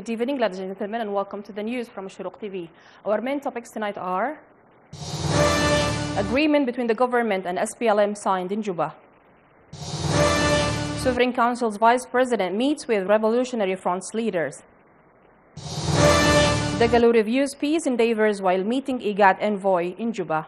Good evening, ladies and gentlemen, and welcome to the news from Shuruq TV. Our main topics tonight are agreement between the government and SPLM signed in Juba. Sovereign Council's vice president meets with Revolutionary Front's leaders. Dagalo reviews peace endeavors while meeting IGAD envoy in Juba.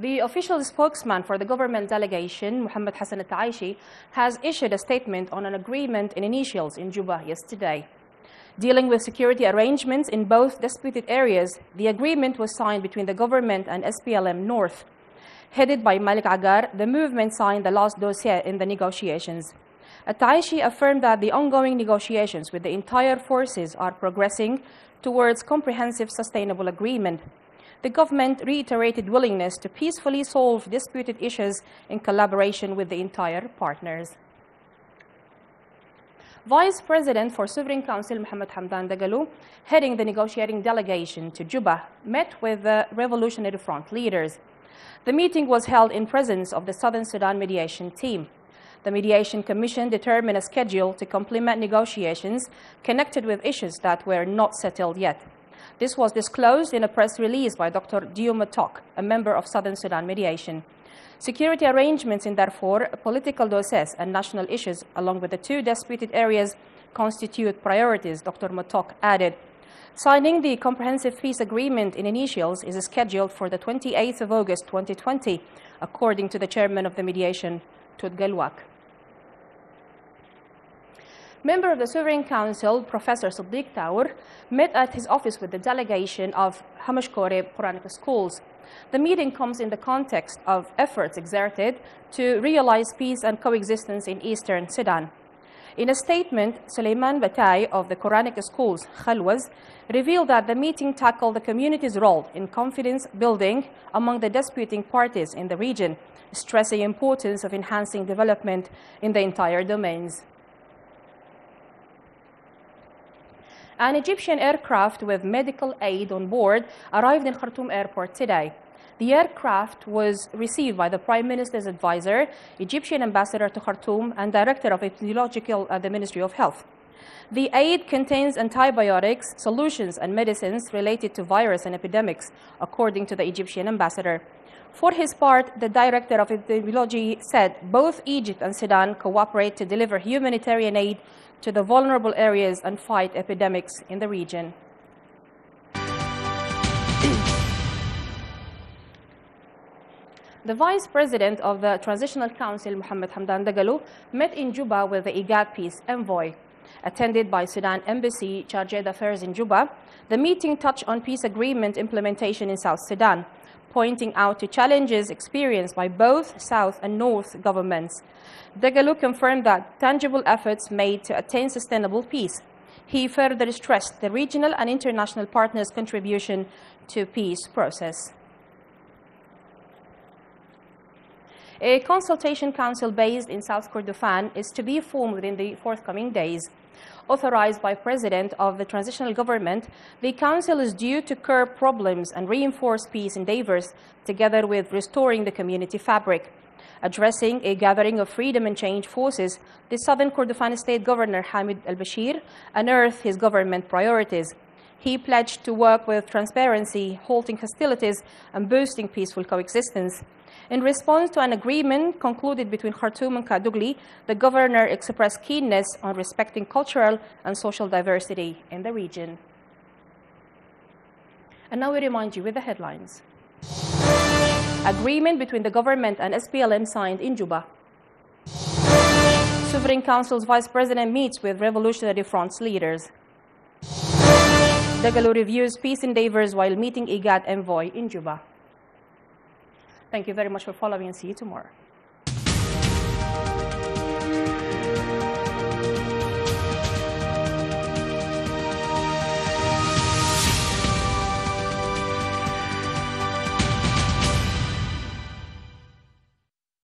The official spokesman for the government delegation, Muhammad Hassan al has issued a statement on an agreement in initials in Juba yesterday. Dealing with security arrangements in both disputed areas, the agreement was signed between the government and SPLM North. Headed by Malik Agar, the movement signed the last dossier in the negotiations. Ataishi affirmed that the ongoing negotiations with the entire forces are progressing towards comprehensive sustainable agreement the government reiterated willingness to peacefully solve disputed issues in collaboration with the entire partners. Vice President for Sovereign Council Mohammed Hamdan Dagalo, heading the negotiating delegation to Juba, met with the Revolutionary Front leaders. The meeting was held in presence of the Southern Sudan mediation team. The Mediation Commission determined a schedule to complement negotiations connected with issues that were not settled yet. This was disclosed in a press release by Dr. Dio Matok, a member of Southern Sudan Mediation. Security arrangements in Darfur, political dossiers, and national issues, along with the two disputed areas, constitute priorities, Dr. Matok added. Signing the Comprehensive Peace Agreement in initials is scheduled for the 28th of August 2020, according to the chairman of the mediation, Tut. Member of the Sovereign Council, Professor Sadiq Taur, met at his office with the delegation of Hamashkore Quranic schools. The meeting comes in the context of efforts exerted to realize peace and coexistence in eastern Sudan. In a statement, Suleiman Batai of the Quranic schools, Khalwaz, revealed that the meeting tackled the community's role in confidence building among the disputing parties in the region, stressing the importance of enhancing development in the entire domains. An Egyptian aircraft with medical aid on board arrived in Khartoum airport today. The aircraft was received by the Prime Minister's advisor, Egyptian ambassador to Khartoum, and director of epidemiological at the Ministry of Health. The aid contains antibiotics, solutions, and medicines related to virus and epidemics, according to the Egyptian ambassador. For his part, the director of epidemiology said both Egypt and Sudan cooperate to deliver humanitarian aid to the vulnerable areas and fight epidemics in the region. The Vice President of the Transitional Council, Mohammed Hamdan Dagalo, met in Juba with the IGAD Peace Envoy. Attended by Sudan Embassy Chargé d'Affaires in Juba, the meeting touched on peace agreement implementation in South Sudan, pointing out to challenges experienced by both South and North governments. Dagalo confirmed that tangible efforts made to attain sustainable peace. He further stressed the regional and international partners' contribution to peace process. A consultation council based in South Kordofan is to be formed within the forthcoming days. Authorized by President of the Transitional Government, the Council is due to curb problems and reinforce peace endeavors together with restoring the community fabric. Addressing a gathering of freedom and change forces, the Southern Kordofan State Governor Hamid al-Bashir unearthed his government priorities. He pledged to work with transparency, halting hostilities, and boosting peaceful coexistence. In response to an agreement concluded between Khartoum and Kadugli, the governor expressed keenness on respecting cultural and social diversity in the region. And now we remind you with the headlines. Agreement between the government and SPLM signed in Juba. Sovereign Council's Vice President meets with Revolutionary Front's leaders. Dagalo reviews peace endeavors while meeting IGAD envoy in Juba. Thank you very much for following and see you tomorrow.